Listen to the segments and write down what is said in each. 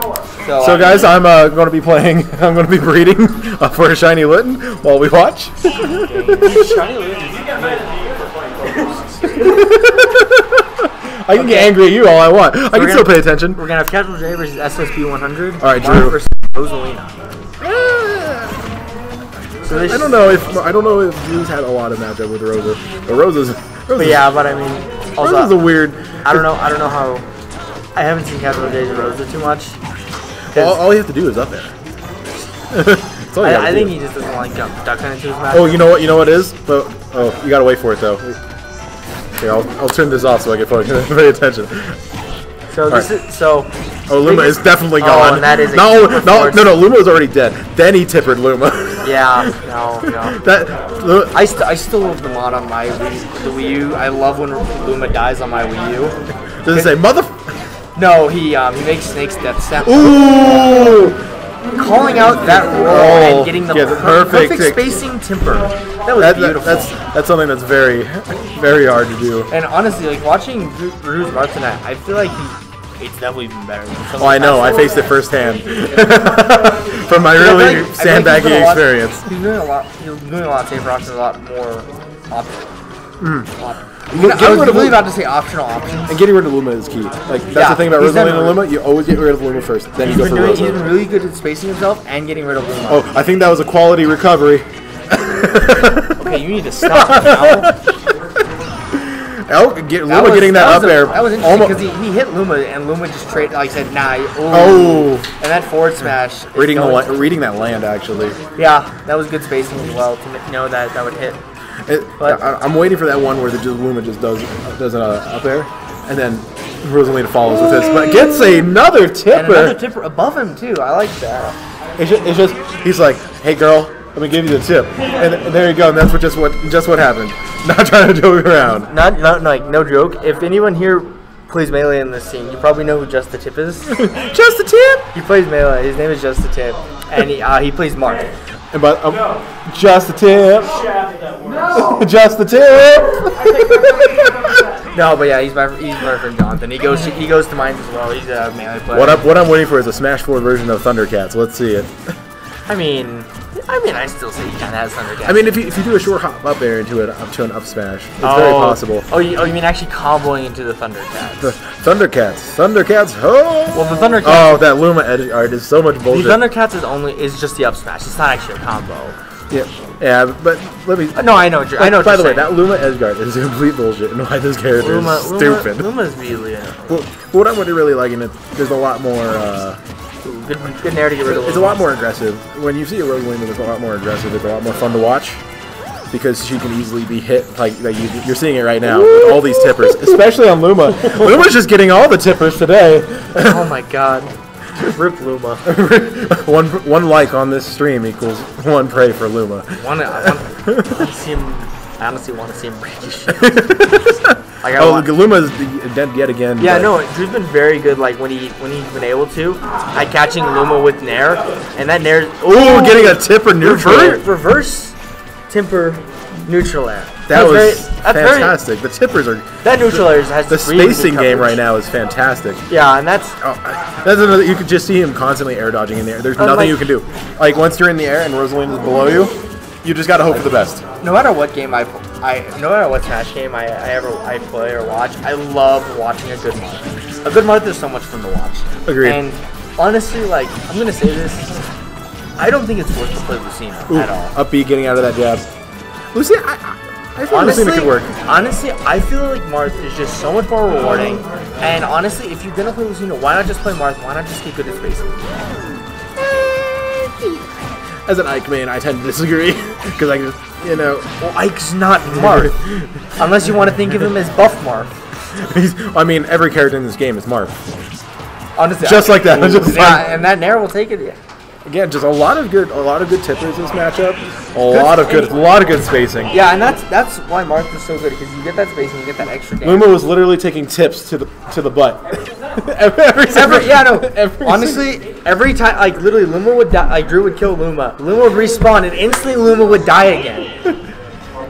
So, So uh, guys, I'm uh, going to be playing. I'm going to be breeding uh, for a shiny Litten while we watch. I can get angry at you all I want. I can still pay attention. We're gonna have Casual J versus SSB 100. All right, Drew. versus Rosalina. So I don't know if I don't know if Drew's had a lot of matchup with Rosa, but Rosa's. Rosa's But yeah, but I mean, also, Rosa's a weird. I don't know. I don't know how. I haven't seen Casual J's and Rosa too much. All, all you have to do is up there. All I, I think he just doesn't like jump duck into his match. Oh, you know what? You know what it is? But oh, you gotta wait for it though. Here, I'll, I'll turn this off so I can fucking pay attention. so this alright. is so. Oh, Luma is definitely Oh, gone. and that is no, no, no, no. Luma was already dead. Then he tippered Luma. Yeah, no, no. that I, st- I still love the mod on my Wii, the Wii U. I love when Luma dies on my Wii U. does it say mother? No, he um, he makes Snake's death snap. Ooh! Calling out that roll Oh, and getting the yeah, perfect- perfect, spacing tipper. That was That, that, beautiful. that's that's something that's very, very hard to do. and honestly, like watching Ru- Rue's tonight, I feel like he, it's definitely even better. Oh, I know. I faced it firsthand from my feel really like- feel like he's sandbaggy doing a lot- experience. He's doing a lot. He's doing a lot of taper options, a lot more options. Get- I get was rid Luma. about to say optional options. And getting rid of Luma is key. Like that's Yeah, the thing about Rosalina and Luma. You always get rid of Luma first, then you He's go been, for Rosa. he's been really good at spacing himself and getting rid of Luma. Oh, I think that was a quality recovery. Okay, you need to stop now. Oh, get, Luma was- getting that, was up a- there. That was interesting because he, he hit Luma and Luma just trade like said, nah. Oh. Oh. And that forward smash. reading the reading that land actually. Yeah, that was good spacing as well to know that that would hit. It, I, I'm waiting for that one where the just Luma just does does an uh, up air, and then Rosalina follows with this, but gets another And tipper. another tipper above him too. I like that. It's just, it's just he's like, hey girl, let me give you the tip, and, and there you go. And that's what just what just what happened. Not trying to joke around. Not not like no joke. If anyone here plays melee in this scene, you probably know who Just the Tip is. Just the tip. he plays melee. His name is Just the Tip, and he uh, he plays Marth. And but um, just a tip. No. just a tip. No, but yeah, he's my he's my friend Jonathan. He goes he goes to mines as well. He's a melee player. what up? What I'm waiting for is a Smash 4 version of Thundercats. Let's see it. I mean, I mean, I still say he kind of has Thundercats. I mean, if you, if you do a short hop up there into it up to an up smash, it's very possible. Oh, you, oh, you mean actually comboing into the Thundercats? The Thundercats, Thundercats, oh! well, the Thundercats. Oh, that Luma edgeguard is so much bullshit. the. Thundercats is only is just the up smash. It's not actually a combo. yeah, yeah, but let me. No, I know. what I know. What By the way, that Luma Edgeguard is complete bullshit, and why this character Luma, is Luma, stupid. Luma's really Well, what I'm really, liking it, there's a lot more. Uh, good. Good narrative to get rid of. it's a lot more aggressive. When you see a Rosalina it's a lot more aggressive, it's a lot more fun to watch. Because she can easily be hit, like, like you, you're seeing it right now with all these tippers, especially on Luma. Luma's just getting all the tippers today. Oh my god. Rip Luma. one one like on this stream equals one pray for Luma. I want, I want to see him. I honestly want to see him break his shield. Like, I Oh, want- Luma's dead yet again. Yeah, but- no, Drew's been very good. Like when he when he's been able to at catching Luma with Nair, and that Nair. Ooh, getting a tipper neutral. reverse, reverse tipper neutral air. That That's was very, that's very- fantastic. the tippers are that neutral air has the spacing game right now is fantastic. Yeah, and that's Oh, that's another. You could just see him constantly air dodging in the air. There's Uh, nothing like- you can do. Like once you're in the air and Rosalina's below you, you just gotta hope for the best. no matter what game I, I no matter what Smash game I, I ever I play or watch, I love watching a good Marth. A good Marth is so much fun to watch. Agreed. And honestly, like I'm gonna say this, I don't think it's worth to play Lucina Ooh, at all. Upbeat getting out of that jab. Lucy, I, I, I think Honestly, Lucina could work. honestly, I feel like Marth is just so much more rewarding. And honestly, if you're gonna play Lucina, why not just play Marth? Why not just get good at spacing? As an Ike man, I tend to disagree because I just, you know, Well, Ike's not Marth, unless you want to think of him as Buff Marth. he's. I mean, every character in this game is Marth. Honestly, Just like that, just yeah, like- and that Nair will take it. Yeah. Again, just a lot of good, a lot of good tippers in this matchup. A lot of good, a lot of good spacing. Yeah, and that's that's why Marth is so good because you get that spacing, you get that extra damage. Luma was literally taking tips to the to the butt. every, single- Every, yeah, no. every honestly, every time, like literally, Luma would die. Like Drew would kill Luma. Luma would respawn, and instantly Luma would die again.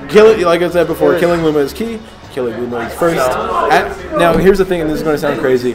kill like I said before, killing Luma is key. Killing Luma is first. At- now, here's the thing, and this is going to sound crazy.